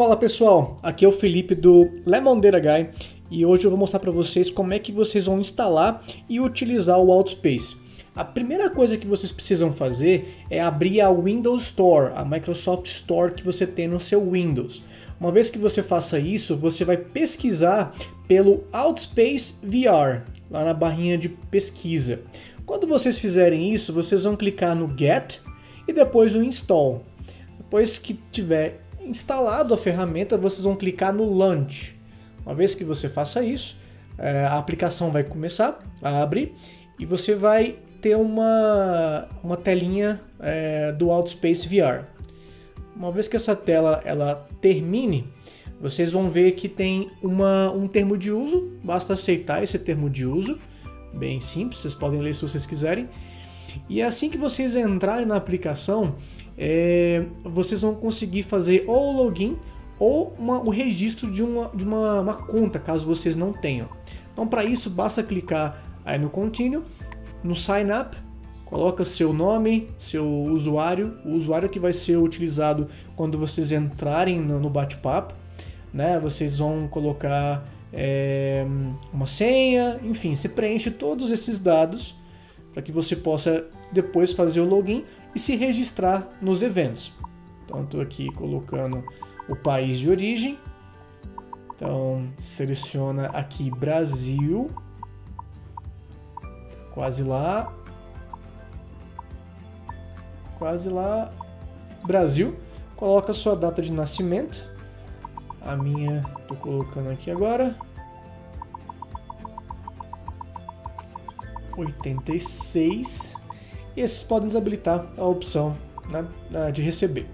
Fala pessoal, aqui é o Felipe do Lemon Data Guy e hoje eu vou mostrar para vocês como é que vocês vão instalar e utilizar o Outspace. A primeira coisa que vocês precisam fazer é abrir a Windows Store, a Microsoft Store que você tem no seu Windows. Uma vez que você faça isso, você vai pesquisar pelo Outspace VR, lá na barrinha de pesquisa. Quando vocês fizerem isso, vocês vão clicar no Get e depois no Install. Depois que tiver instalado a ferramenta, vocês vão clicar no Launch. Uma vez que você faça isso, é, a aplicação vai começar a abrir e você vai ter uma, uma telinha é, do Outspace VR. Uma vez que essa tela ela termine, vocês vão ver que tem uma, um termo de uso, basta aceitar esse termo de uso, bem simples, vocês podem ler se vocês quiserem. E assim que vocês entrarem na aplicação, é, vocês vão conseguir fazer ou o login ou uma, o registro de, uma, de uma, uma conta, caso vocês não tenham. Então, para isso, basta clicar aí no Continue, no Sign Up, coloca seu nome, seu usuário, o usuário que vai ser utilizado quando vocês entrarem no, bate-papo, né? Vocês vão colocar é, uma senha, enfim, você preenche todos esses dados para que você possa depois fazer o login e se registrar nos eventos. Então, estou aqui colocando o país de origem. Então, seleciona aqui Brasil. Quase lá. Quase lá. Brasil. Coloca sua data de nascimento. A minha, estou colocando aqui agora. 86 e esses podem desabilitar a opção né, de receber.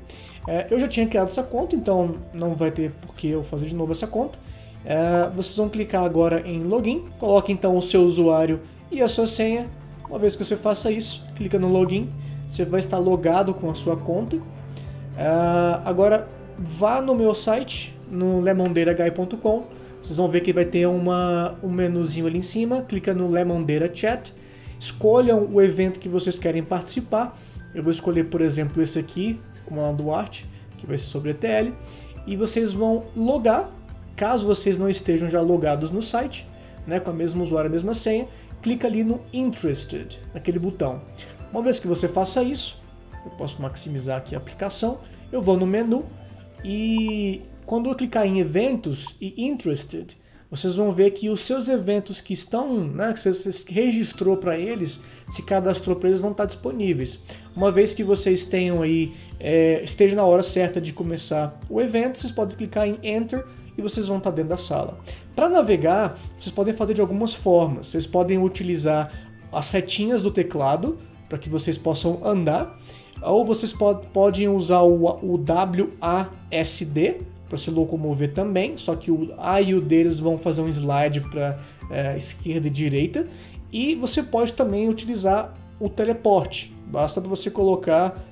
É, eu já tinha criado essa conta, então não vai ter por que eu fazer de novo essa conta. É, vocês vão clicar agora em Login, coloque então o seu usuário e a sua senha. Uma vez que você faça isso, clica no Login, você vai estar logado com a sua conta. É, agora vá no meu site, no lemondeiraguy.com, vocês vão ver que vai ter uma, um menuzinho ali em cima, clica no Lemondeira Chat Escolham o evento que vocês querem participar. Eu vou escolher, por exemplo, esse aqui, com Duarte, que vai ser sobre ETL. E vocês vão logar, caso vocês não estejam já logados no site, né, com a mesma usuário, a mesma senha, clica ali no Interested, naquele botão. Uma vez que você faça isso, eu posso maximizar aqui a aplicação, eu vou no menu e quando eu clicar em Eventos e Interested, vocês vão ver que os seus eventos que estão, né, que você registrou para eles, se cadastrou para eles, vão estar disponíveis. Uma vez que vocês tenham aí, é, esteja na hora certa de começar o evento, vocês podem clicar em Enter e vocês vão estar dentro da sala. Para navegar, vocês podem fazer de algumas formas. Vocês podem utilizar as setinhas do teclado para que vocês possam andar, ou vocês pod podem usar o, o WASD, para se locomover também, só que o A e o D eles vão fazer um slide para é, esquerda e direita. E você pode também utilizar o teleporte. Basta você colocar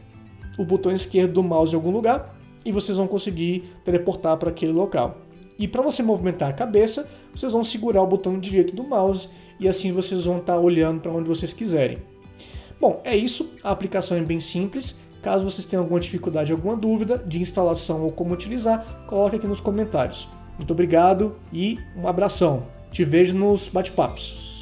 o botão esquerdo do mouse em algum lugar e vocês vão conseguir teleportar para aquele local. E para você movimentar a cabeça, vocês vão segurar o botão direito do mouse e assim vocês vão estar tá olhando para onde vocês quiserem. Bom, é isso. A aplicação é bem simples. Caso vocês tenham alguma dificuldade, alguma dúvida de instalação ou como utilizar, coloque aqui nos comentários. Muito obrigado e um abração. Te vejo nos bate-papos.